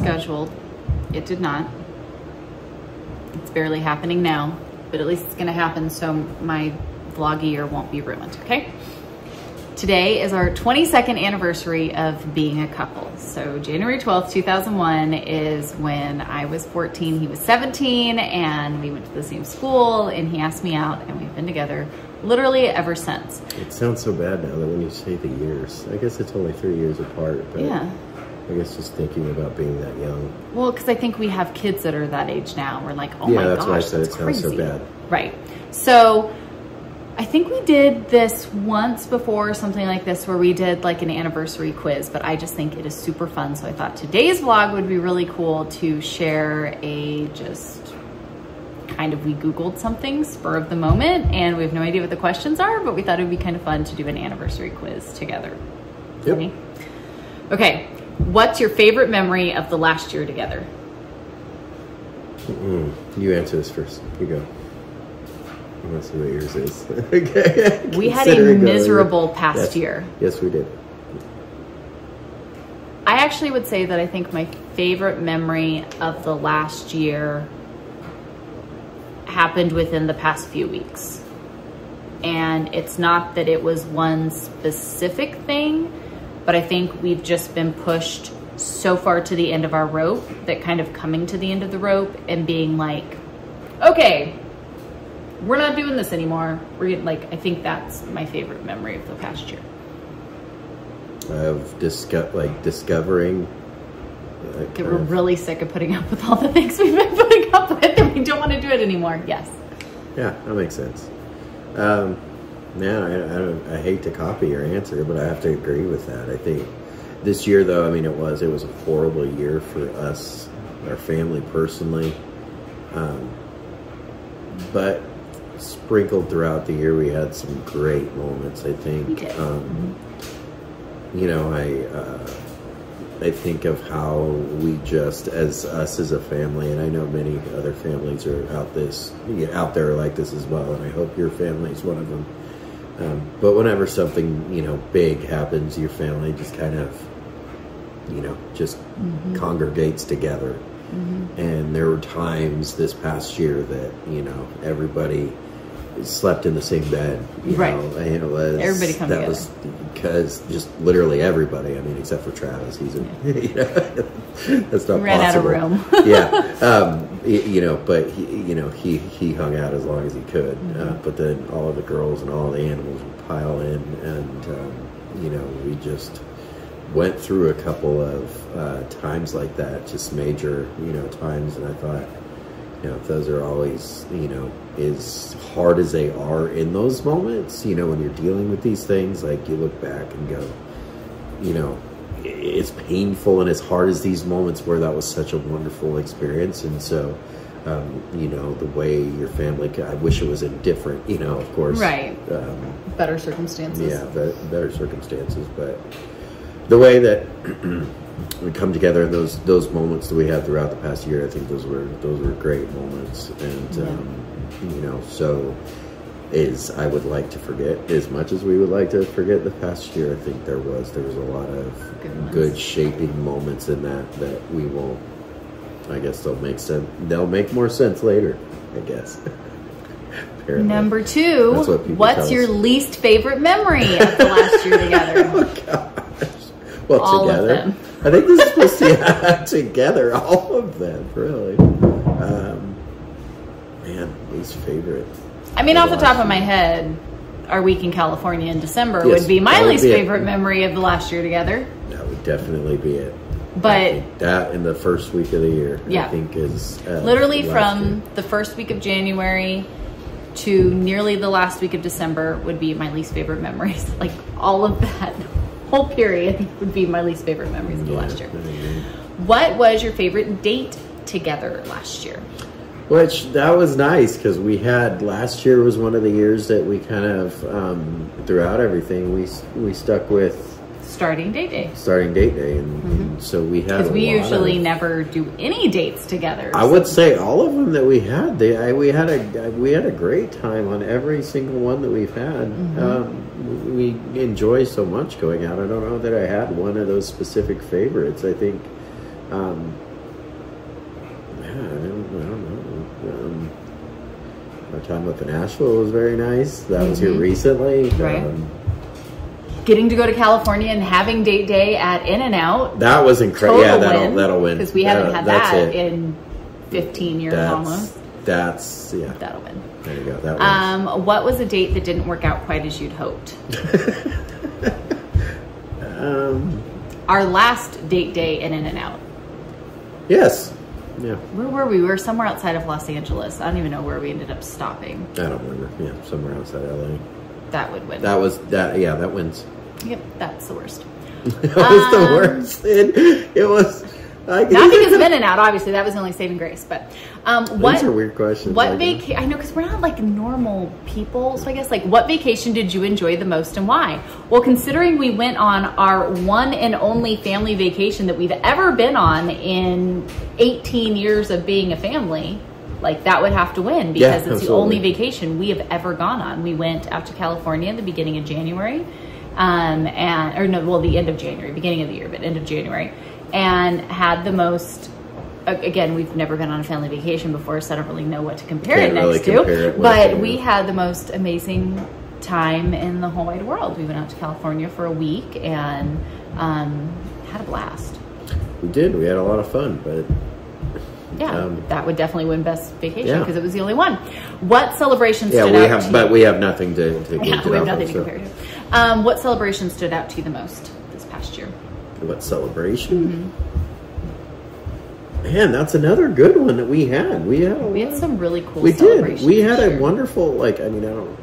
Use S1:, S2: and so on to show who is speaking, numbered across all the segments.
S1: this morning as scheduled. It did not. It's barely happening now, but at least it's gonna happen so my vlog year won't be ruined, okay? Today is our 22nd anniversary of being a couple. So January 12th, 2001 is when I was 14, he was 17, and we went to the same school, and he asked me out, and we've been together literally ever since.
S2: It sounds so bad now that when you say the years. I guess it's only three years apart, but
S1: Yeah.
S2: I guess just thinking about being that young.
S1: Well, because I think we have kids that are that age now. We're like, oh
S2: Yeah,
S1: my
S2: that's
S1: gosh,
S2: why I said it sounds so bad.
S1: Right. So I think we did this once before, something like this, where we did like an anniversary quiz, but I just think it is super fun. So I thought today's vlog would be really cool to share a just kind of, we Googled something spur of the moment and we have no idea what the questions are, but we thought it would be kind of fun to do an anniversary quiz together.
S2: Yep.
S1: Okay. What's your favorite memory of the last year together?
S2: Mm, you answer this first. You go. I want to see what yours is. okay.
S1: We had a miserable past
S2: Yes.
S1: year.
S2: Yes, we did.
S1: I actually would say that I think my favorite memory of the last year happened within the past few weeks. And it's not that it was one specific thing, but I think we've just been pushed so far to the end of our rope that kind of coming to the end of the rope and being like, okay, we're not doing this anymore. We're getting, like, I think that's my favorite memory of the past year.
S2: Of disco- like discovering.
S1: that we're
S2: of-
S1: really sick of putting up with all the things we've been putting up with and we don't want to do it anymore. Yes.
S2: Yeah, that makes sense. Um, man, I, I, I hate to copy your answer, but I have to agree with that. I think this year, though, I mean, it was it was a horrible year for us, our family personally. Um, but sprinkled throughout the year, we had some great moments. I think. Um, you know, I. Uh, I think of how we just, as us as a family, and I know many other families are out this, yeah, out there like this as well, and I hope your family is one of them. Um, but whenever something you know big happens, your family just kind of, you know, just congregates together. And there were times this past year that you know everybody slept in the same bed. You
S1: Right.
S2: Know, and it was
S1: Everybody come
S2: that
S1: together.
S2: was because just literally everybody. I mean, except for Travis, he's a, you know, that's not
S1: ran out of
S2: possible.
S1: room.
S2: yeah, um, you know, but he, you know, he he hung out as long as he could.
S1: Mm-hmm.
S2: Uh, but then all of the girls and all the animals would pile in, and um, you know, we just went through a couple of uh, times like that, just major, you know, times, and I thought. You know, those are always, you know, as hard as they are in those moments, you know, when you're dealing with these things, like you look back and go, you know, it's painful and as hard as these moments were, that was such a wonderful experience. And so, um, you know, the way your family, I wish it was in different, you know, of course.
S1: Right.
S2: Um,
S1: Better circumstances.
S2: yeah, be- better circumstances, but the way that we come together in those those moments that we had throughout the past year, I think those were those were great moments, and
S1: Yeah.
S2: um, you know, so is I would like to forget as much as we would like to forget the past year. I think there was there was a lot of
S1: Good
S2: good shaping moments in that that we will. I guess they'll make sense. They'll make more sense later. I guess. Apparently.
S1: Number two,
S2: what
S1: what's your
S2: us.
S1: least favorite memory of the last year together?
S2: Well,
S1: All of
S2: together.
S1: them.
S2: I think this is supposed to yeah, together, all of them, really. Um, man, least favorite.
S1: I mean, off the top of my head, our week in California in December
S2: Yes,
S1: would be my least
S2: be it.
S1: favorite memory of the last year together.
S2: That would definitely be it.
S1: But-
S2: that in the first week of the year,
S1: Yeah.
S2: I think is uh,
S1: Literally from
S2: year.
S1: the first week of January to nearly the last week of December would be my least favorite memories. Like all of that whole period would be my least favorite memories of the last year. What was your favorite date together last year?
S2: Which that was nice because we had last year was one of the years that we kind of um, throughout everything we we stuck with
S1: Starting date day.
S2: starting date day, and, and so we had
S1: Because we usually
S2: of-
S1: never do any dates together.
S2: I would say all of them that we had. They, I, we had a we had a great time on every single one that we've had.
S1: Mm-hmm.
S2: Um, we enjoy so much going out. I don't know that I had one of those specific favorites. I think Um, yeah, I don't, I don't know. Um, our time up in Asheville was very nice. That was here
S1: Mhm.
S2: recently.
S1: Right.
S2: Um,
S1: Getting to go to California and having date day at In and Out.
S2: that was incredible. Yeah, that'll that'll win
S1: because we haven't had that
S2: it.
S1: in 15 years
S2: That's
S1: almost.
S2: that's yeah.
S1: That'll win.
S2: There you go. That wins.
S1: Um, what was a date that didn't work out quite as you'd hoped?
S2: um,
S1: Our last date day in In and Out.
S2: yes. Yeah.
S1: Where were we? We were somewhere outside of Los Angeles. I don't even know where we ended up stopping.
S2: I don't remember. Yeah, somewhere outside LA.
S1: That would win.
S2: That was that. Yeah, that wins.
S1: yep, that's the worst.
S2: That was the
S1: Um,
S2: worst. It, it was. I
S1: Not because of In and Out, obviously. That was the only saving grace. But um, what?
S2: These are weird questions.
S1: What vacation? I know because we're not like normal people, so I guess like what vacation did you enjoy the most and why? Well, considering we went on our one and only family vacation that we've ever been on in 18 years of being a family, like that would have to win because
S2: Yeah,
S1: it's the only vacation we have ever gone on. We went out to California at the beginning of January, um, and or no, well, the end of January, beginning of the year, but end of January, and had the most. Again, we've never been on a family vacation before, so I don't really know what to compare
S2: Can't
S1: it
S2: really
S1: next
S2: compare
S1: to.
S2: it
S1: but we had the most amazing time in the whole wide world. We went out to California for a week and um, had a blast.
S2: We did. We had a lot of fun, but
S1: Yeah,
S2: Um,
S1: that would definitely win best vacation
S2: Yeah.
S1: because it was the only one. What celebrations
S2: yeah, we
S1: out
S2: have. But we have nothing to to
S1: Yeah, we have nothing to
S2: so.
S1: compare to. Um, what celebration stood out to you the most this past year?
S2: What celebration?
S1: Mm-hmm.
S2: Man, that's another good one that we had. We had.
S1: We had some really cool
S2: We did. We had a wonderful. Like, I mean, I don't.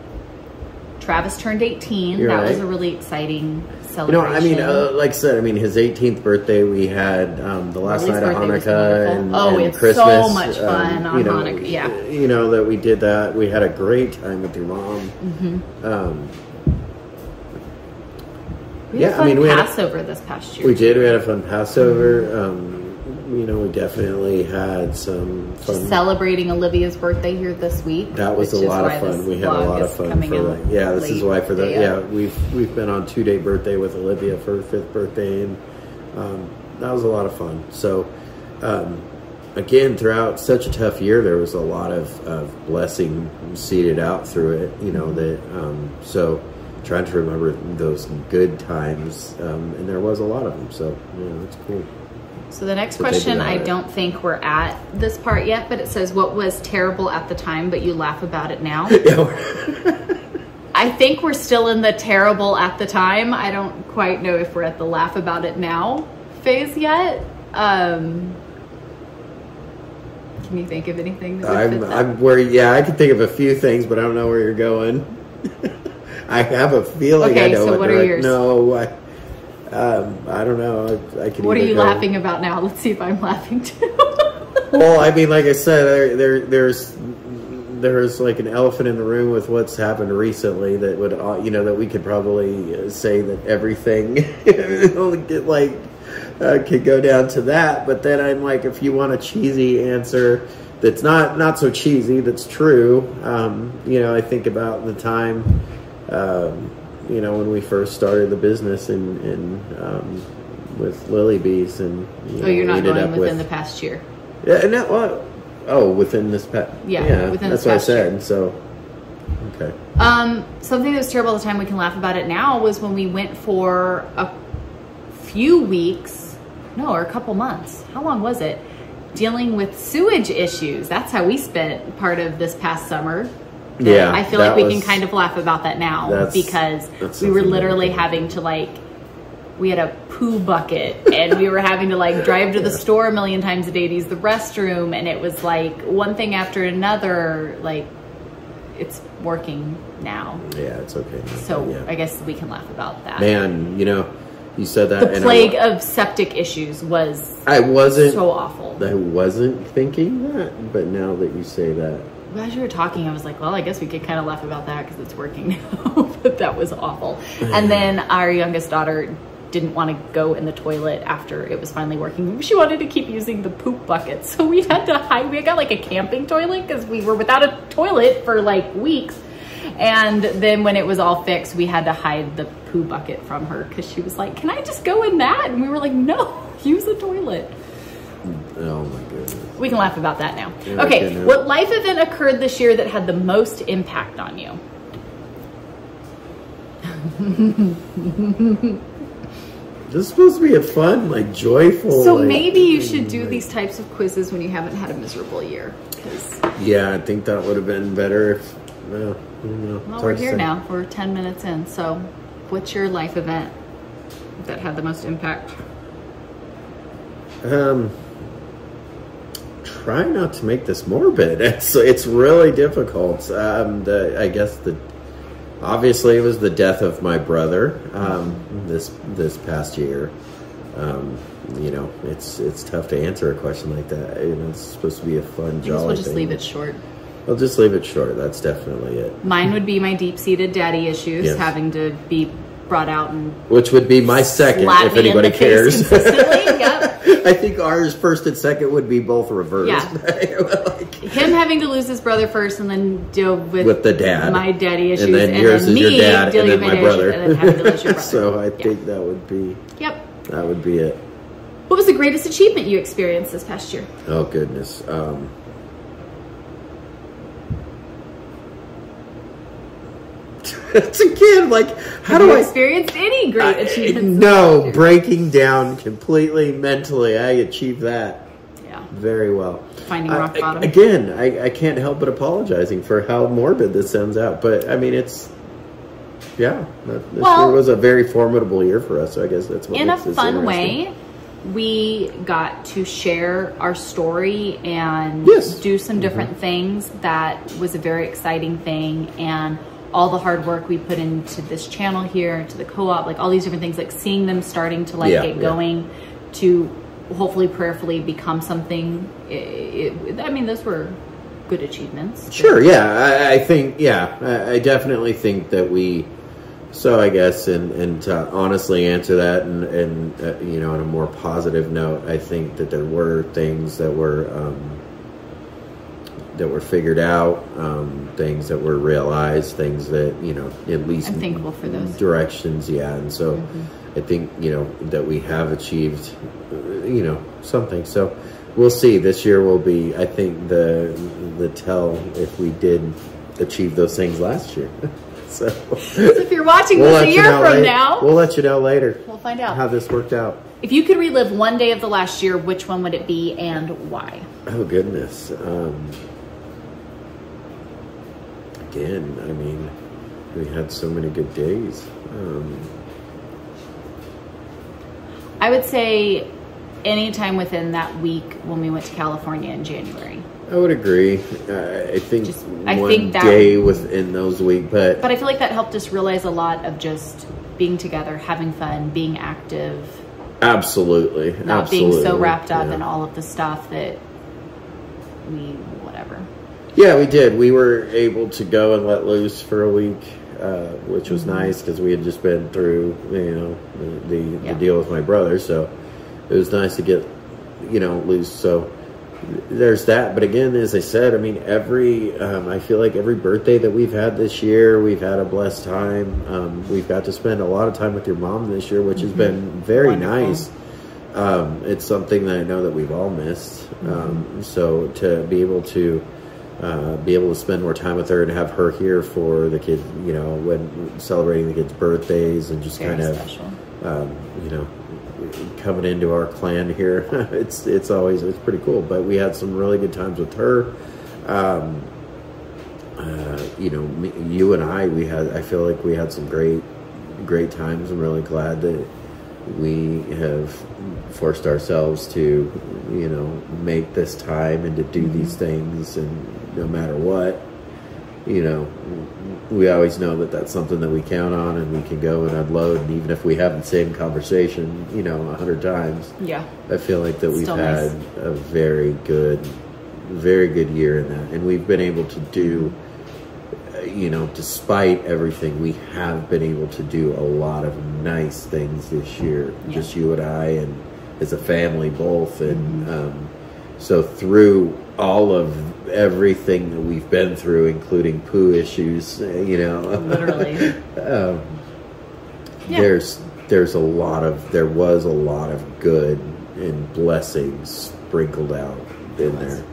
S1: Travis turned 18.
S2: You're
S1: that was a really exciting
S2: You
S1: celebration.
S2: know, I mean, uh, like I said, I mean, his 18th birthday, we had um, the last
S1: Lily's
S2: night of Hanukkah and,
S1: Oh,
S2: and
S1: we had so much fun on
S2: you know,
S1: Hanukkah, yeah.
S2: You know, that we did that. We had a great time with your mom.
S1: Mm-hmm.
S2: Um,
S1: we
S2: yeah, I mean, we had a-
S1: Passover this past year.
S2: we did. We had a fun Passover.
S1: Mm-hmm.
S2: Um, you know, we definitely had some fun.
S1: Celebrating Olivia's birthday here this week.
S2: That was a lot of fun. We had a lot of fun for that. Yeah, this is why for the
S1: Yeah.
S2: yeah we've we've been on two day birthday with Olivia for her fifth birthday, and um, that was a lot of fun. So um, again, throughout such a tough year, there was a lot of, of blessing seeded out through it. You know that um, so trying to remember those good times, um, and there was a lot of them. So yeah, that's cool.
S1: So the next question, I
S2: it.
S1: don't think we're at this part yet, but it says, "What was terrible at the time, but you laugh about it now?"
S2: Yeah,
S1: I think we're still in the terrible at the time. I don't quite know if we're at the laugh about it now phase yet. Um, can you think of anything
S2: I'm? I'm worried. Yeah, I can think of a few things, but I don't know where you're going. I have a feeling I
S1: Okay,
S2: know.
S1: so
S2: what
S1: what are yours?
S2: No, I, um, I don't know. I, I can.
S1: what are you
S2: go-
S1: laughing about now? Let's see if I'm laughing too.
S2: Well, I mean, like I said, there, there, there's, there's like an elephant in the room with what's happened recently that would, uh, you know, that we could probably uh, say that everything, get like, uh, could go down to that. But then I'm like, if you want a cheesy answer, that's not not so cheesy, that's true. Um, you know, I think about the time, um, you know, when we first started the business and and um, with Lily Bees, and you
S1: oh, you're
S2: know,
S1: not going
S2: up
S1: within
S2: with,
S1: the past year.
S2: yeah, no, what? Oh, within this past.
S1: Yeah, within
S2: that's what I
S1: past year.
S2: said. So, okay.
S1: Um, something that was terrible at the time we can laugh about it now was when we went for a few weeks, no, or a couple months. How long was it? Dealing with sewage issues. That's how we spent part of this past summer.
S2: Yeah,
S1: I feel like we
S2: was-
S1: can kind of laugh about that now
S2: That's-
S1: because
S2: that's
S1: we were literally having to like we had a poo bucket and we were having to like drive to the store a million times a day to use the restroom and it was like one thing after another like it's working now
S2: Yeah, it's okay.
S1: so
S2: yeah.
S1: i guess we can laugh about that
S2: man, you know, you said that.
S1: the plague
S2: I,
S1: of septic issues was
S2: I wasn't.
S1: so awful
S2: I wasn't thinking that, but now that you say that,
S1: as you were talking i was like well i guess we could kind of laugh about that because it's working now but that was awful. And then our youngest daughter didn't want to go in the toilet after it was finally working. She wanted to keep using the poop bucket. So we had to hide we got like a camping toilet because we were without a toilet for like weeks. And then when it was all fixed we had to hide the poo bucket from her because she was like can i just go in that? And we were like no use the toilet.
S2: Oh my goodness.
S1: We can laugh about that now.
S2: Yeah,
S1: okay, what life event occurred this year that had the most impact on you?
S2: This is supposed to be a fun, like joyful.
S1: So
S2: like-
S1: maybe you should do
S2: like-
S1: these types of quizzes when you haven't had a miserable year. 'cause-
S2: Yeah, I think that would have been better if. Well, I don't know. It's
S1: well, we're here now. We're 10 minutes in. So, what's your life event that had the most impact?
S2: Um, try not to make this morbid. It's it's really difficult. Um, the I guess the obviously it was the death of my brother. Um, this this past year. Um, you know, it's it's tough to answer a question like that. You know, it's supposed to be a fun,
S1: I
S2: jolly.
S1: We'll just
S2: thing.
S1: leave it short.
S2: I'll just leave it short. That's definitely it.
S1: Mine would be my deep seated daddy issues,
S2: Yes.
S1: having to be brought out and
S2: Which would be my second, if anybody cares.
S1: yep.
S2: I think ours first and second would be both reversed.
S1: Yeah.
S2: Like-
S1: Him having to lose his brother first and then deal with,
S2: with the dad,
S1: my daddy issues,
S2: and then yours is
S1: me
S2: your dad, and then my brother.
S1: issues, and then having to lose your brother.
S2: so I
S1: Yeah.
S2: think that would be
S1: Yep.
S2: that would be it.
S1: What was the greatest achievement you experienced this past year?
S2: Oh goodness. Um, it's again like how
S1: Have
S2: do
S1: you
S2: I?
S1: experienced any great
S2: I-
S1: achievements?
S2: no, breaking down completely mentally. I achieved that
S1: Yeah.
S2: very well.
S1: Finding
S2: I-
S1: rock bottom.
S2: again, I, I can't help but apologizing for how morbid this sounds out, but I mean it's. Yeah, that- this
S1: Well-
S2: year was a very formidable year for us. So I guess that's what
S1: in a fun way we got to share our story and
S2: Yes.
S1: do some mm-hmm. different things that was a very exciting thing and all the hard work we put into this channel here to the co-op like all these different things like seeing them starting to like
S2: Yeah,
S1: get
S2: yeah.
S1: going to hopefully prayerfully become something it, it, i mean those were good achievements
S2: Sure, yeah, I, I think, yeah, I, I definitely think that we. So I guess, and and to honestly answer that, and and uh, you know, on a more positive note, I think that there were things that were um, that were figured out, um, things that were realized, things that you know, at least
S1: I'm thankful for those.
S2: directions, yeah, and so I think you know that we have achieved, you know, something. So we'll see. This year will be, I think, the the tell if we did achieve those things last year. so
S1: So if you're watching this a year from
S2: late-
S1: now
S2: We'll let you know later
S1: we'll find out
S2: how this worked out.
S1: if you could relive one day of the last year which one would it be and why
S2: Oh goodness. Um, again, I mean, we had so many good days. Um,
S1: I would say anytime within that week when we went to California in January.
S2: I would agree. Uh, I think
S1: Just- I
S2: one
S1: think that-
S2: day within those week, but,
S1: But I feel like that helped us realize a lot of just being together, having fun, being active,
S2: absolutely,
S1: not
S2: absolutely,
S1: being so wrapped up
S2: yeah.
S1: in all of the stuff that we.
S2: Yeah, we did. We were able to go and let loose for a week, uh, which was
S1: Mm-hmm.
S2: nice because we had just been through, you know, the the,
S1: Yeah.
S2: the deal with my brother. So it was nice to get, you know, loose. So there's that. But again, as I said, I mean, every um, I feel like every birthday that we've had this year, we've had a blessed time. Um, we've got to spend a lot of time with your mom this year, which has been very
S1: Mm-hmm. Wonderful.
S2: nice. Um, it's something that I know that we've all missed.
S1: Mm-hmm.
S2: Um, so to be able to uh, be able to spend more time with her and have her here for the kids, you know, when celebrating the kids' birthdays and just
S1: Very
S2: kind of, um, you know, coming into our clan here. it's it's always it's pretty cool. But we had some really good times with her. Um, uh, you know, me, you and I, we had. I feel like we had some great, great times. I'm really glad that we have forced ourselves to, you know, make this time and to do these things, and no matter what, you know, we always know that that's something that we count on, and we can go and unload. And even if we have the same conversation, you know, a hundred times,
S1: Yeah.
S2: I feel like that we've
S1: Still
S2: had
S1: nice.
S2: a very good, very good year in that, and we've been able to do, uh, you know, despite everything, we have been able to do a lot of nice things this year.
S1: Yeah.
S2: Just you and I, and as a family, both, and
S1: Mm-hmm.
S2: um, so through all of everything that we've been through, including poo issues, uh, you know,
S1: Literally.
S2: um,
S1: Yeah.
S2: there's there's a lot of there was a lot of good and blessings sprinkled out in there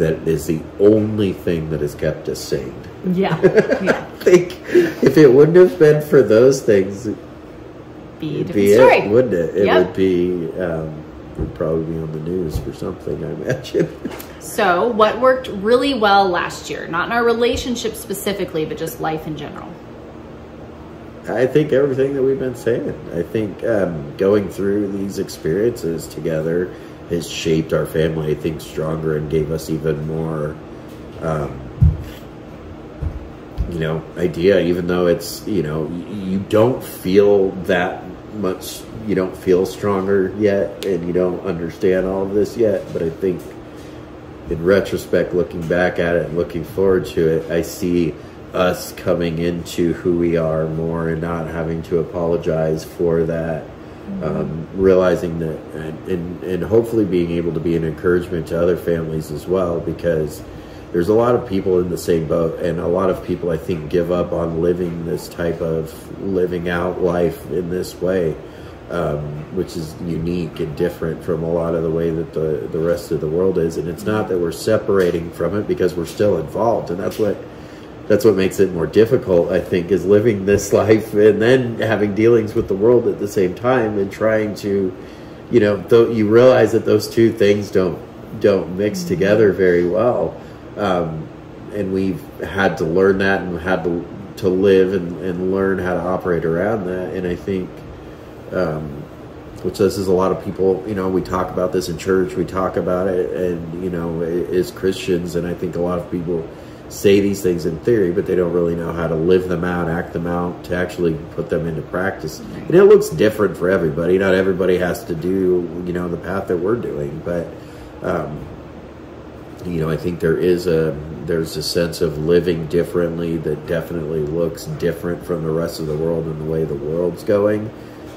S2: that is the only thing that has kept us sane.
S1: Yeah. Yeah.
S2: I think if it wouldn't have been for those things,
S1: Be a
S2: it'd
S1: different
S2: be
S1: story.
S2: it, wouldn't it? It
S1: Yep.
S2: would be, um, would probably be on the news for something, I imagine.
S1: So, what worked really well last year? Not in our relationship specifically, but just life in general.
S2: I think everything that we've been saying. I think um, going through these experiences together has shaped our family, I think, stronger and gave us even more, um, you know, idea. Even though it's, you know, you don't feel that much, you don't feel stronger yet, and you don't understand all of this yet. But I think in retrospect, looking back at it and looking forward to it, I see us coming into who we are more and not having to apologize for that. Um, realizing that, and, and, and hopefully being able to be an encouragement to other families as well, because there's a lot of people in the same boat, and a lot of people I think give up on living this type of living out life in this way um, which is unique and different from a lot of the way that the, the rest of the world is. And it's not that we're separating from it because we're still involved, and that's what that's what makes it more difficult. I think is living this life and then having dealings with the world at the same time and trying to, you know, though you realize that those two things don't don't mix together very well. Um, and we've had to learn that and had to to live and, and learn how to operate around that. And I think um, which this is a lot of people you know we talk about this in church we talk about it and you know as christians and i think a lot of people say these things in theory but they don't really know how to live them out act them out to actually put them into practice. And it looks different for everybody. Not everybody has to do you know the path that we're doing but um, you know i think there is a there's a sense of living differently that definitely looks different from the rest of the world and the way the world's going.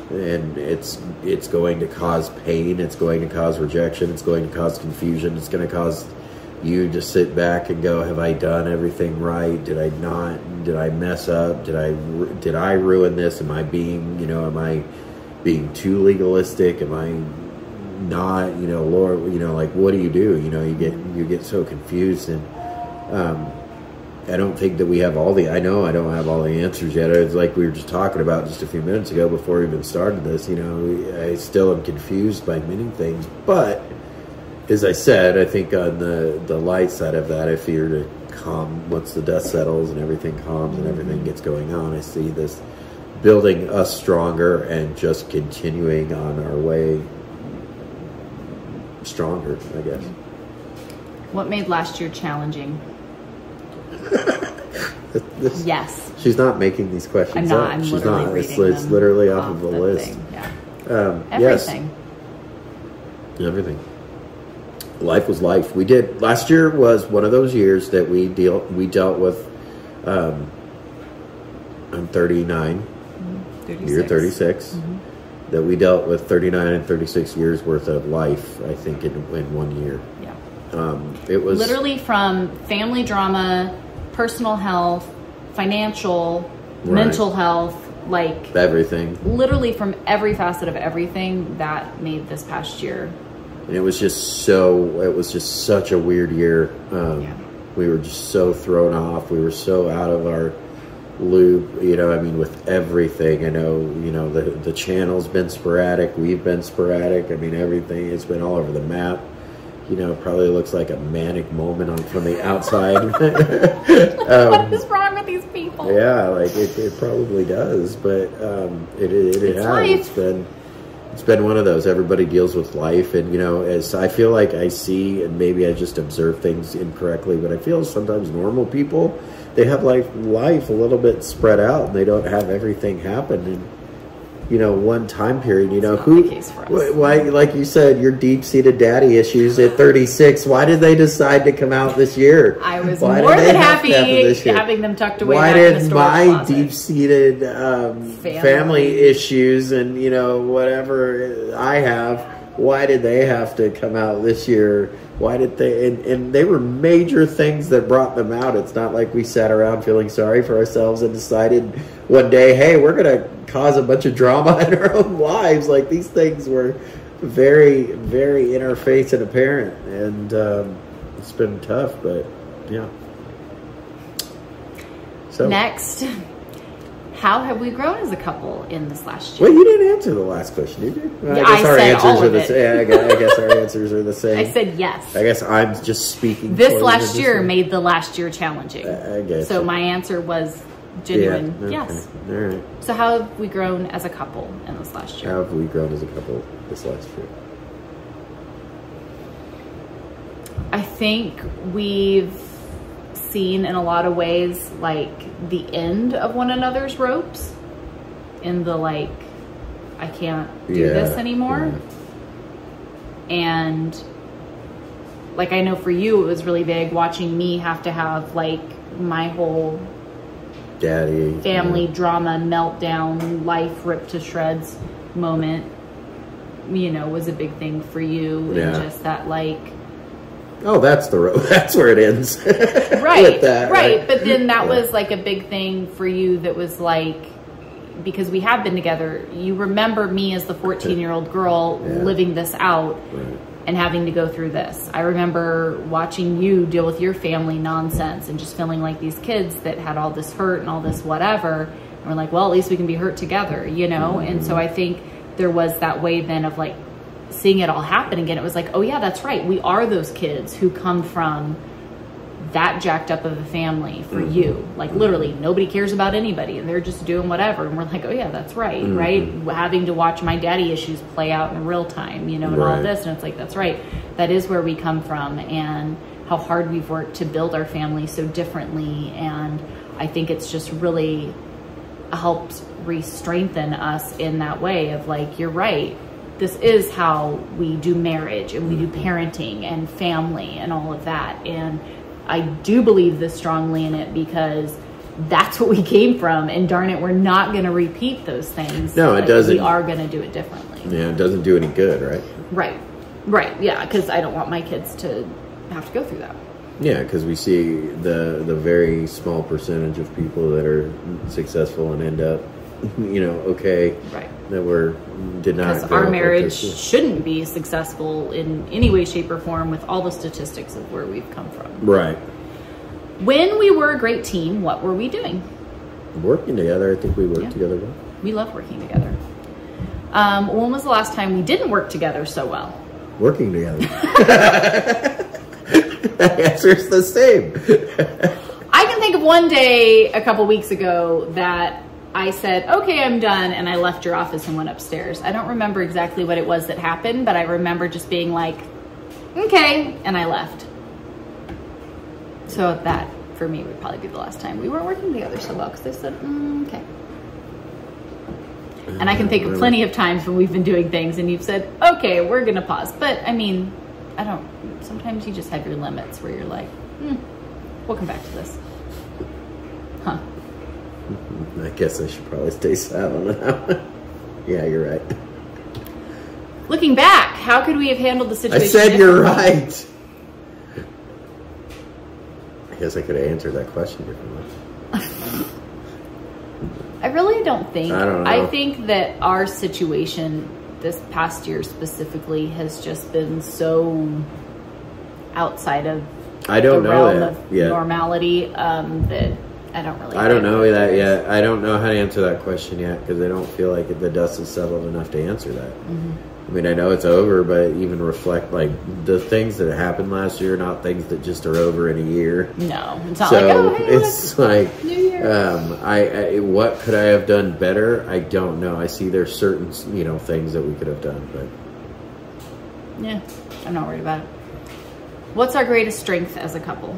S2: And it's it's going to cause pain it's going to cause rejection it's going to cause confusion it's going to cause you to sit back and go have i done everything right did i not did i mess up did i did i ruin this am i being you know am i being too legalistic am i not you know lord you know like what do you do you know you get you get so confused and um I don't think that we have all the. I know I don't have all the answers yet. It's like we were just talking about just a few minutes ago before we even started this. You know, I still am confused by many things. But as I said, I think on the the light side of that, if you're to calm once the dust settles and everything calms and everything gets going on, I see this building us stronger and just continuing on our way stronger. I guess.
S1: What made last year challenging?
S2: This-
S1: Yes.
S2: She's not making these questions
S1: I'm not.
S2: up.
S1: I'm
S2: She's
S1: literally
S2: not. It's,
S1: reading
S2: it's literally off, of the,
S1: the
S2: list.
S1: thing. Yeah.
S2: Um,
S1: Everything.
S2: Yes, everything. Life was life. We did last year was one of those years that we deal we dealt with. Um, I'm 39.
S1: 36.
S2: You're 36.
S1: Mm-hmm.
S2: That we dealt with 39 and 36 years worth of life. I think in, in one year.
S1: Yeah.
S2: Um, it was
S1: Literally from family drama, personal health, financial,
S2: Right.
S1: mental health, like
S2: everything.
S1: literally from every facet of everything that made this past year.
S2: And it was just so it was just such a weird year um,
S1: Yeah.
S2: we were just so thrown off we were so out of our loop you know i mean with everything i know you know the the channel's been sporadic we've been sporadic i mean everything it's been all over the map you know probably looks like a manic moment on from the outside
S1: what is wrong with these people?
S2: Um, yeah, like it, it probably does, but um, it it, it has.
S1: life.
S2: It's been it's been one of those. Everybody deals with life, and you know, as I feel like I see, and maybe I just observe things incorrectly, but I feel sometimes normal people they have like life a little bit spread out, and they don't have everything happen in you know one time period. You know who?
S1: the case for us.
S2: wh- Why, like you said, your deep seated daddy issues at 36. Why did they decide to come out this year?
S1: I was
S2: Why
S1: more than happy
S2: happen this year?
S1: having them tucked away.
S2: why
S1: back in a
S2: did my
S1: closet.
S2: deep-seated um,
S1: Family.
S2: family. issues and you know whatever i have why did they have to come out this year why did they and, and they were major things that brought them out it's not like we sat around feeling sorry for ourselves and decided one day hey we're gonna cause a bunch of drama in our own lives like these things were very, very interfaith and apparent. and um, it's been tough, but yeah. So
S1: Next, how have we grown as a couple in this last year?
S2: Well, you didn't answer the last question, did you? Well,
S1: Yeah, I
S2: our answers are the same. I guess, I guess our answers are the same.
S1: I said yes.
S2: I guess I'm just speaking.
S1: This last year made the last year challenging.
S2: I- I guess
S1: So
S2: so.
S1: my answer was
S2: Yeah,
S1: genuine
S2: okay.
S1: yes.
S2: All right.
S1: So how have we grown as a couple in this last year?
S2: How have we grown as a couple this last year?
S1: I think we've seen in a lot of ways like the end of one another's ropes in the like I can't do
S2: Yeah,
S1: this anymore. And like I know for you it was really big watching me have to have like my whole
S2: Daddy.
S1: family drama meltdown life ripped to shreds moment you know was a big thing for you
S2: Yeah.
S1: and just that like
S2: Oh, that's the road. That's where it ends.
S1: right
S2: that,
S1: right but then that
S2: Yeah.
S1: was like a big thing for you that was like because we have been together you remember me as the 14 year old girl
S2: Yeah.
S1: living this out
S2: Right.
S1: and having to go through this i remember watching you deal with your family nonsense and just feeling like these kids that had all this hurt and all this whatever and we're like well at least we can be hurt together you know mm-hmm. and so i think there was that way then of like seeing it all happen again it was like oh yeah that's right. We are those kids who come from that jacked up of a family for mm-hmm. you. Like literally nobody cares about anybody and they're just doing whatever and we're like oh yeah that's right mm-hmm. right? Having to watch my daddy issues play out in real time you know and all
S2: Right.
S1: this and it's like that's right. That is where we come from and how hard we've worked to build our family so differently and i think it's just really helped re-strengthen us in that way of like you're right this is how we do marriage and we do mm-hmm. parenting and family and all of that. And i do believe this strongly in it because that's what we came from. And darn it we're not going to repeat those things.
S2: No, it doesn't.
S1: we are going to do it differently.
S2: Yeah, it doesn't do any good, right?
S1: right. Right. Yeah because i don't want my kids to have to go through that.
S2: Yeah, because we see the the very small percentage of people that are successful and end up, you know, okay,
S1: right
S2: that were did not.
S1: because our marriage shouldn't be successful in any way shape or form with all the statistics of where we've come from
S2: right?
S1: when we were a great team what were we doing
S2: Working together, I think we work
S1: Yeah.
S2: together well.
S1: we love working together um, when was the last time we didn't work together so well
S2: Working together. that answer's the same.
S1: i can think of one day a couple weeks ago that i said okay i'm done and i left your office and went upstairs. I don't remember exactly what it was that happened but i remember just being like okay and i left. So that for me would probably be the last time. We weren't working together so well because i said mm, okay. And i can think of plenty of times when we've been doing things and you've said okay we're gonna pause. But i mean i don't sometimes you just have your limits where you're like hmm, we'll come back to this. Huh
S2: I guess I should probably stay silent one. Yeah, you're right.
S1: looking back how could we have handled the situation?
S2: I said you're right. I guess I could have answered that question differently.
S1: I really don't think.
S2: I don't know.
S1: I think that our situation this past year specifically has just been so outside of
S2: I don't know
S1: realm
S2: that
S1: of normality um, that I don't really.
S2: I don't know that yet. I don't know how to answer that question yet because I don't feel like the dust is settled enough to answer that.
S1: Mm-hmm.
S2: I mean, I know it's over, but even reflect like the things that happened last year, not things that just are over in a year.
S1: No, it's not
S2: so
S1: like oh, hey,
S2: it's like,
S1: New Year.
S2: um, I, I what could I have done better? I don't know. I see there's certain you know things that we could have done, but
S1: yeah, I'm not worried about it. What's our greatest strength as a couple?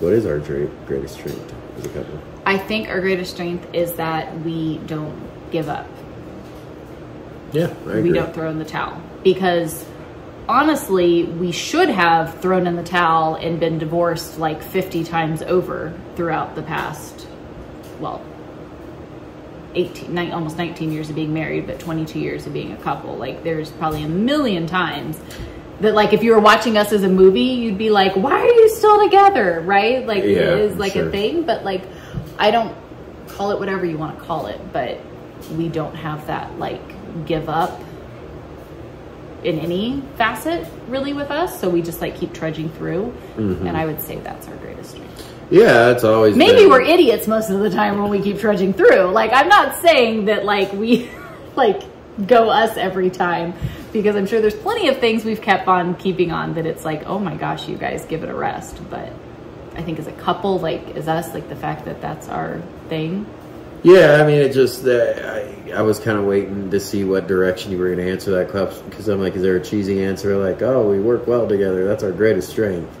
S2: What is our great, greatest strength as a couple?
S1: I think our greatest strength is that we don't give up.
S2: Yeah, I agree.
S1: we don't throw in the towel because honestly we should have thrown in the towel and been divorced like 50 times over throughout the past well 18 nine, almost 19 years of being married but 22 years of being a couple like there's probably a million times that like if you were watching us as a movie you'd be like why are you still together right like it
S2: Yeah,
S1: is like
S2: sure.
S1: a thing but like i don't call it whatever you want to call it but we don't have that like give up in any facet really with us. So we just like keep trudging through.
S2: Mm-hmm.
S1: And I would say that's our greatest strength.
S2: Yeah, it's always
S1: Maybe
S2: been-
S1: we're idiots most of the time when we keep trudging through. Like I'm not saying that like we like go us every time because I'm sure there's plenty of things we've kept on keeping on that it's like, oh my gosh, you guys give it a rest. But I think as a couple, like as us, like the fact that that's our thing.
S2: Yeah, I mean, it just uh, I, I was kind of waiting to see what direction you were going to answer that because I'm like, is there a cheesy answer like, oh, we work well together, that's our greatest strength.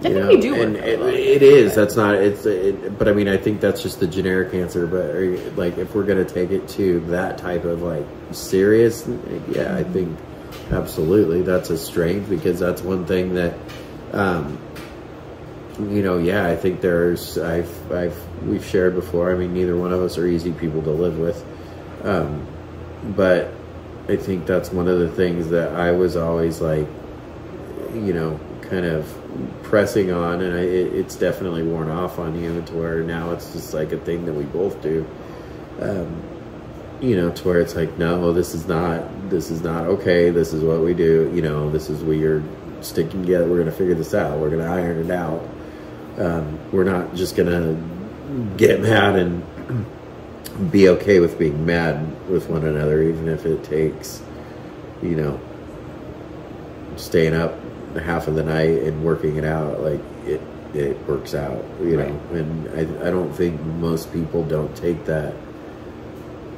S1: I think
S2: know,
S1: we do
S2: and it, it is. That's not. It's. It, but I mean, I think that's just the generic answer. But are you- like, if we're gonna take it to that type of like serious, yeah, I think absolutely that's a strength because that's one thing that, um, you know, yeah, I think there's. I've. I've. We've shared before. I mean, neither one of us are easy people to live with, um, but I think that's one of the things that I was always like, you know, kind of pressing on, and I, it, it's definitely worn off on you to where now it's just like a thing that we both do. Um, you know, to where it's like, no, this is not, this is not okay. This is what we do. You know, this is we are sticking together. We're gonna figure this out. We're gonna iron it out. Um, we're not just gonna get mad and be okay with being mad with one another, even if it takes, you know, staying up half of the night and working it out. Like it, it works out, you know. And I, I don't think most people don't take that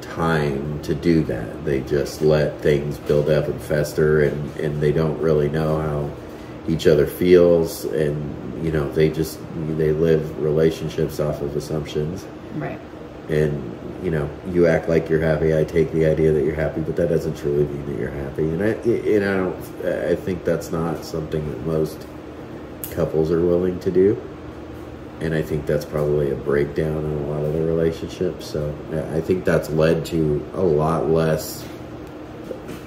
S2: time to do that. They just let things build up and fester, and and they don't really know how each other feels, and you know, they just they live relationships off of assumptions
S1: Right.
S2: and you know you act like you're happy i take the idea that you're happy but that doesn't truly mean that you're happy. And i and i don't i think that's not something that most couples are willing to do. And i think that's probably a breakdown in a lot of the relationships. So I- think that's led to a lot less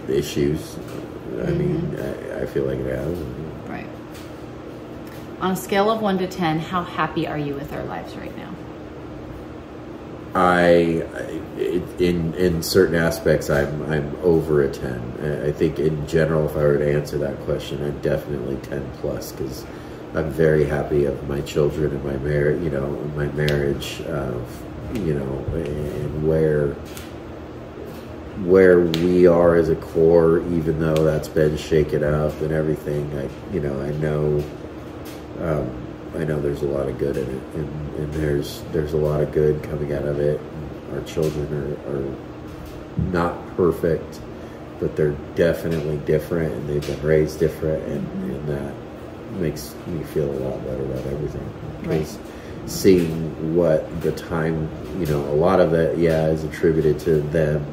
S2: issues. I mean mm-hmm. I, I feel like it has.
S1: Right. On a scale of one to 10, how happy are you with our lives right now?
S2: I, in in certain aspects, I'm I'm over a ten. I- think in general, if I were to answer that question, I'm definitely ten plus because I'm very happy of my children and my marriage. You know, my marriage you know and where where we are as a core, even though that's been shaken up and everything. I you know I know. Um, I know there's a lot of good in it, and, and there's there's a lot of good coming out of it. Our children are, are not perfect, but they're definitely different, and they've been raised different, and, mm-hmm. and that makes me feel a lot better about everything. Because seeing what the time, you know, a lot of it, yeah, is attributed to them,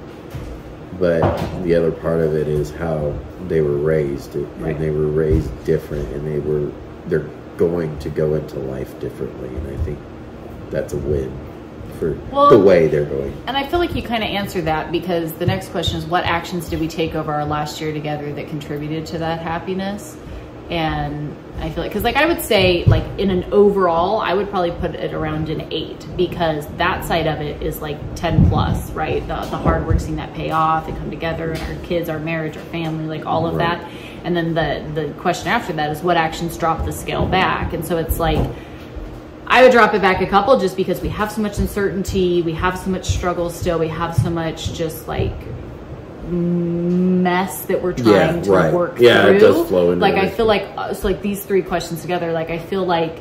S2: but the other part of it is how they were raised,
S1: Right.
S2: and they were raised different, and they were they're going to go into life differently, and I think that's a win for
S1: Well-
S2: the way they're going.
S1: And I feel like you kind of answered that because the next question is what actions did we take over our last year together that contributed to that happiness? And I feel like, because like I would say, like in an overall, I would probably put it around an eight because that side of it is like 10 plus, right? The, the hard work, seeing that pay off and come together and our kids, our marriage, our family, like all of
S2: Right.
S1: that. And then the, the question after that is what actions drop the scale back? And so it's like, I would drop it back a couple just because we have so much uncertainty, we have so much struggle still, we have so much just like mess that we're trying
S2: Yeah,
S1: to
S2: right.
S1: work
S2: Yeah,
S1: through.
S2: it does flow into
S1: like I feel like uh, so like these three questions together, like I feel like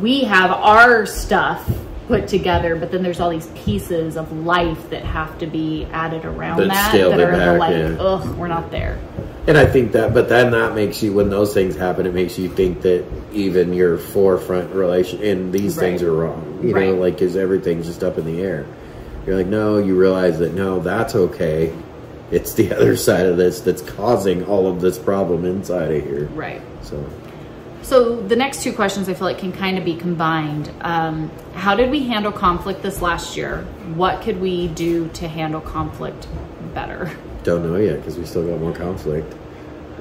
S1: we have our stuff put together, but then there's all these pieces of life that have to be added around
S2: That
S1: that
S2: scaled
S1: that
S2: it
S1: are the
S2: back,
S1: like,
S2: yeah.
S1: ugh, we're not there.
S2: And I think that, but then that makes you, when those things happen, it makes you think that even your forefront relation and these
S1: Right.
S2: things are wrong. You know, like, is everything's just up in the air. You're like, no, you realize that, no, that's okay. It's the other side of this that's causing all of this problem inside of here.
S1: Right.
S2: So,
S1: So the next two questions I feel like can kind of be combined. Um, how did we handle conflict this last year? What could we do to handle conflict better?
S2: don't know yet because we still got more conflict.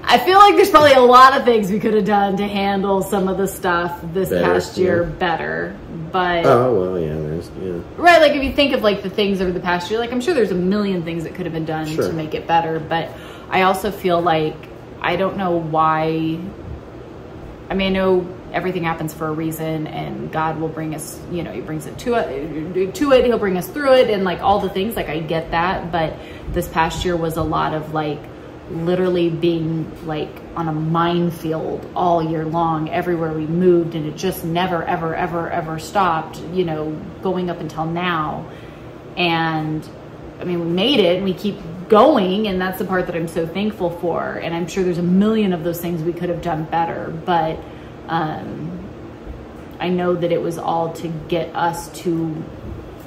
S1: I feel like there's probably a lot of things we could have done to handle some of the stuff this
S2: Better,
S1: past year
S2: yeah.
S1: better, but
S2: Oh, well, yeah, organized. Yeah.
S1: Right, like if you think of like the things over the past year, like I'm sure there's a million things that could have been done
S2: Sure.
S1: to make it better, but I also feel like I don't know why. I mean, I know everything happens for a reason, and God will bring us. You know, He brings it to it. To it, He'll bring us through it, and like all the things. Like I get that, but this past year was a lot of like literally being like on a minefield all year long everywhere we moved and it just never ever ever ever stopped you know going up until now and i mean we made it and we keep going and that's the part that i'm so thankful for. And i'm sure there's a million of those things we could have done better but um i know that it was all to get us to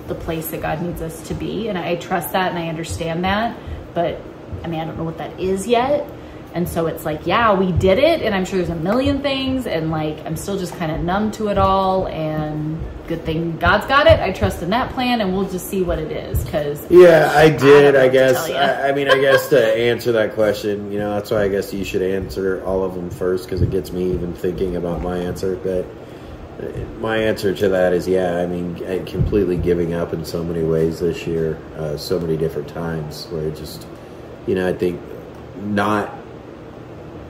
S1: the place that god needs us to be. And i trust that and i understand that but i mean i don't know what that is yet and so it's like yeah we did it and i'm sure there's a million things and like i'm still just kind of numb to it all and good thing god's got it i trust in that plan and we'll just see what it is because
S2: Yeah, I did.
S1: don't
S2: I, guess. I, I mean, I guess to answer that question, you know, that's why I guess you should answer all of them first because it gets me even thinking about my answer. But uh, my answer to that is, yeah. I mean, I completely giving up in so many ways this year, uh, so many different times where it just, you know, I think not.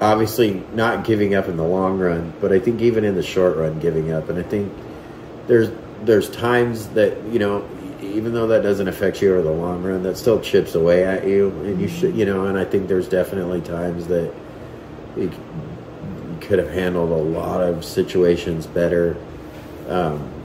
S2: Obviously, not giving up in the long run, but I think even in the short run, giving up. And I think there's there's times that you know even though that doesn't affect you over the long run that still chips away at you and you should you know and i think there's definitely times that you could have handled a lot of situations better um,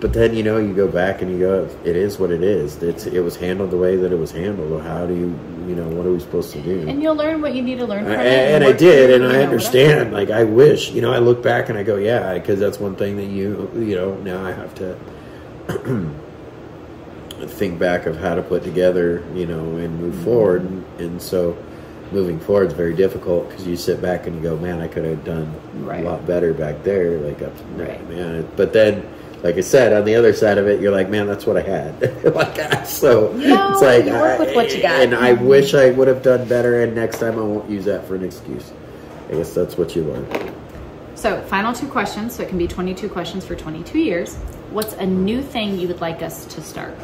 S2: but then you know you go back and you go it is what it is it's it was handled the way that it was handled how do you you know what are we supposed to do
S1: and you'll learn what you need to learn from
S2: and,
S1: it
S2: and I did, and I understand. Like I wish, you know, I look back and I go, yeah, because that's one thing that you, you know, now I have to think back of how to put together, you know, and move
S1: Mm-hmm.
S2: forward. And, and so, moving forward is very difficult because you sit back and you go, man, I could have done
S1: Right.
S2: a lot better back there. Like, up,
S1: Right.
S2: man. But then. Like I said, on the other side of it, you're like, man, that's what I had. like, so
S1: No,
S2: it's like,
S1: you work with what you got.
S2: and I wish I would have done better. And next time, I won't use that for an excuse. I guess that's what you learn.
S1: So, final two questions. So, it can be 22 questions for 22 years. What's a new thing you would like us to start?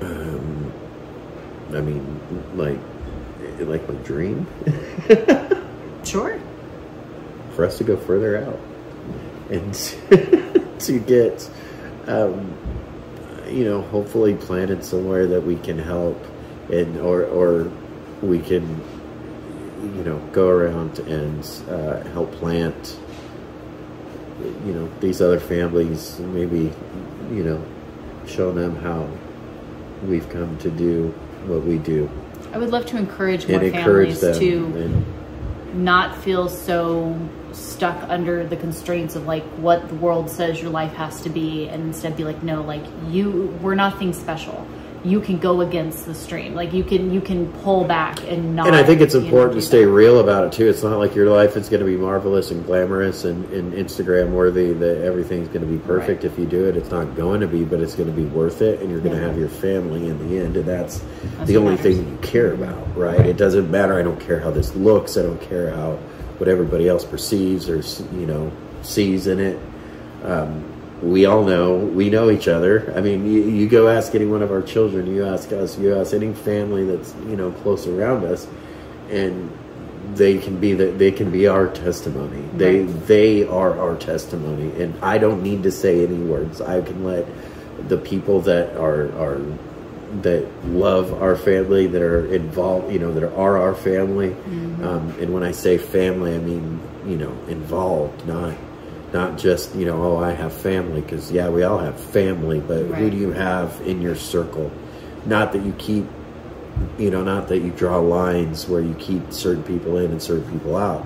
S2: Um, I mean, like, like my dream
S1: Sure.
S2: for us to go further out and to get, um, you know, hopefully planted somewhere that we can help, and or or we can, you know, go around and uh, help plant. You know, these other families, maybe, you know, show them how we've come to do what we do
S1: I would love to encourage more
S2: encourage
S1: families to
S2: and,
S1: not feel so stuck under the constraints of like what the world says your life has to be and instead be like no like you we're nothing special you can go against the stream like you can you can pull back and not
S2: and I think it's
S1: you know,
S2: important to stay
S1: that.
S2: real about it too. It's not like your life is going to be marvelous and glamorous and, and Instagram worthy. That everything's going to be perfect
S1: Right.
S2: if you do it. It's not going to be, but it's going to be worth it, and you're going to have your family in the end, and that's,
S1: That's
S2: the only
S1: matters.
S2: thing you care about, right?
S1: Right.
S2: It doesn't matter. I don't care how this looks. I don't care how what everybody else perceives or you know sees in it. Um, we all know we know each other. I mean, you, you go ask any one of our children, you ask us, you ask any family that's you know close around us, and they can be the, they can be our testimony. They they are our testimony, and I don't need to say any words. I can let the people that are are that love our family, that are involved, you know, that are our family. Um, and when I say family, I mean you know involved, not not just you know oh I have family because yeah we all have family, but who do you have in your circle? Not that you keep you know, not that you draw lines where you keep certain people in and certain people out,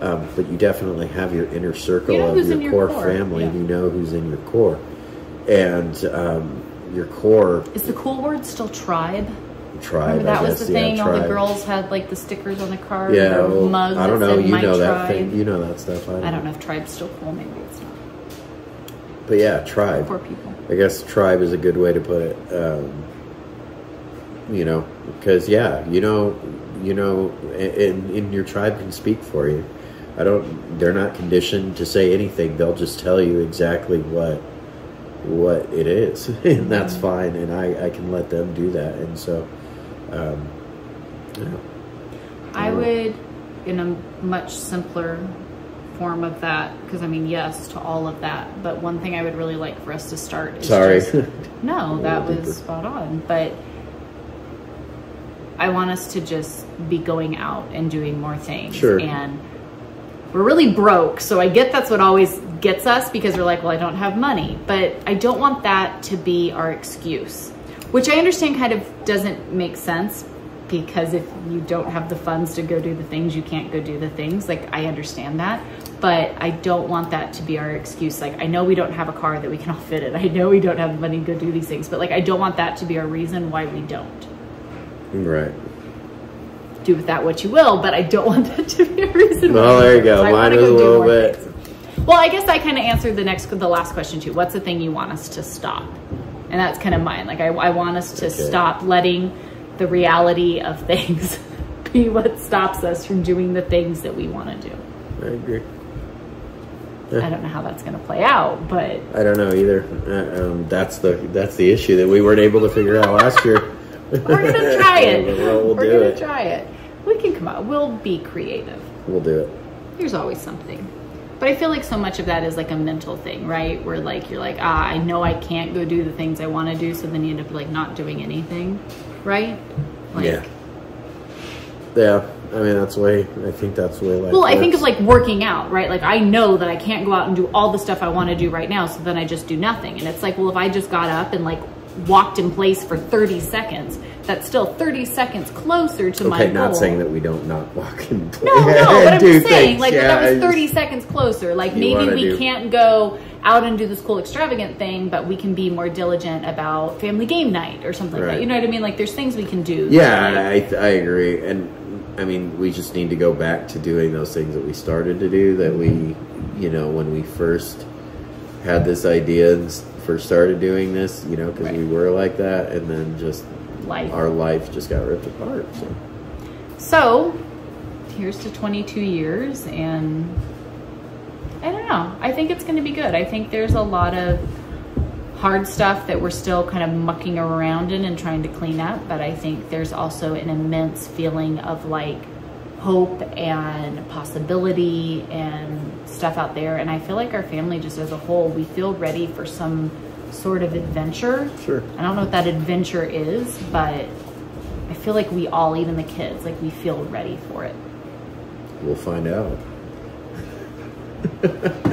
S2: um, but you definitely have your inner circle
S1: You know
S2: of your
S1: in your
S2: core,
S1: core,
S2: family.
S1: yeah.
S2: You know who's in your core, and um, your core
S1: is the cool word still tribe
S2: tribe.
S1: Remember that was the
S2: yeah,
S1: thing all the girls had like the stickers on the car
S2: Yeah, well,
S1: mugs
S2: I don't know. You know that thing. You know that stuff. I don't,
S1: I don't know if tribe's still cool maybe it's not
S2: But yeah, tribe.
S1: poor people
S2: I guess tribe is a good way to put it. Um, you know, because yeah, you know, you know, and, and your tribe can speak for you. I don't. They're not conditioned to say anything. They'll just tell you exactly what what it is, and that's fine. And I I can let them do that. And so, um, yeah.
S1: I would, in a much simpler form of that, because I mean, yes to all of that. But one thing I would really like for us to start is
S2: Sorry.
S1: just- no, that was
S2: deeper.
S1: spot on. But I want us to just be going out and doing more things.
S2: Sure.
S1: And we're really broke, so I get that's what always gets us because we're like, well, I don't have money. But I don't want that to be our excuse, which I understand kind of doesn't make sense because if you don't have the funds to go do the things, you can't go do the things. Like, I understand that. But I don't want that to be our excuse. Like, I know we don't have a car that we can all fit in. I know we don't have the money to go do these things. But, like, I don't want that to be our reason why we don't
S2: right.
S1: do with that what you will, but I don't want that to be a reason.
S2: Well,
S1: why
S2: there you
S1: we
S2: go. Mine was a
S1: go do
S2: little bit-
S1: things. Well, I guess I kind of answered the next, the last question too. What's the thing you want us to stop? And that's kind of mine. Like I, I want us to
S2: Okay.
S1: stop letting the reality of things be what stops us from doing the things that we want to do.
S2: I agree.
S1: I don't know how that's going to play out, but
S2: I don't know either. Uh, um, that's the that's the issue that we weren't able to figure out last year.
S1: we're going to try it.
S2: we'll, we'll
S1: we're
S2: do
S1: going
S2: it.
S1: try it. We can come out. We'll be creative.
S2: We'll do it.
S1: there's always something. But I feel like so much of that is like a mental thing, right? Where like you're like, ah, I know I can't go do the things I want to do, so then you end up like not doing anything, right? Like,
S2: Yeah. Yeah. I mean, that's the way. I think that's the way.
S1: Well, I think of like working out, right? Like I know that I can't go out and do all the stuff I want to do right now, so then I just do nothing. And it's like, well, if I just got up and like walked in place for 30 seconds, that's still 30 seconds closer to my goal.
S2: Okay, not saying that we don't not walk in.
S1: No, no, but I'm just saying,
S2: things.
S1: like,
S2: Yeah,
S1: that was 30
S2: just-
S1: seconds closer. Like, maybe we
S2: do-
S1: can't go out and do this cool extravagant thing, but we can be more diligent about family game night or something like that. You know what I mean? Like, there's things we can do.
S2: Yeah,
S1: like,
S2: I, I agree, and I mean, we just need to go back to doing those things that we started to do. That we, you know, when we first had this idea and first started doing this, you know, because we were like that, and then just
S1: life.
S2: our life just got ripped apart. So.
S1: So, here's to 22 years, and I don't know. I think it's going to be good. I think there's a lot of hard stuff that we're still kind of mucking around in and trying to clean up, but I think there's also an immense feeling of like hope and possibility and stuff out there. And I feel like our family, just as a whole, we feel ready for some sort of adventure.
S2: Sure.
S1: I don't know what that adventure is, but I feel like we all, even the kids, like we feel ready for it.
S2: We'll find out.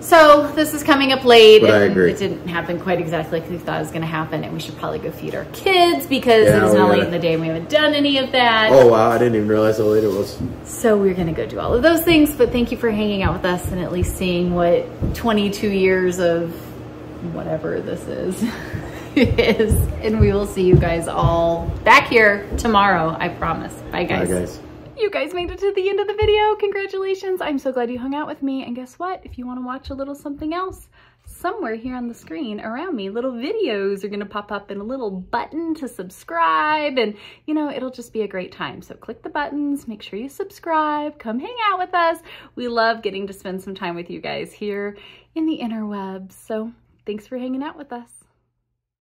S1: So this is coming up late.
S2: But I agree.
S1: It didn't happen quite exactly like we thought it was going to happen, and we should probably go feed our kids because
S2: Yeah,
S1: it's
S2: we
S1: not
S2: gotta-
S1: late in the day and we haven't done any of that.
S2: Oh wow, I didn't even realize how late it was.
S1: So we're going to go do all of those things. But thank you for hanging out with us and at least seeing what 22 years of whatever this is is. And we will see you guys all back here tomorrow. I promise. Bye, guys.
S2: Bye,
S1: guys.
S2: guys.
S1: You guys made it to the end of the video. Congratulations. I'm so glad you hung out with me. And guess what? If you want to watch a little something else, somewhere here on the screen around me, little videos are going to pop up and a little button to subscribe. And, you know, it'll just be a great time. So click the buttons, make sure you subscribe, come hang out with us. We love getting to spend some time with you guys here in the interwebs. So thanks for hanging out with us.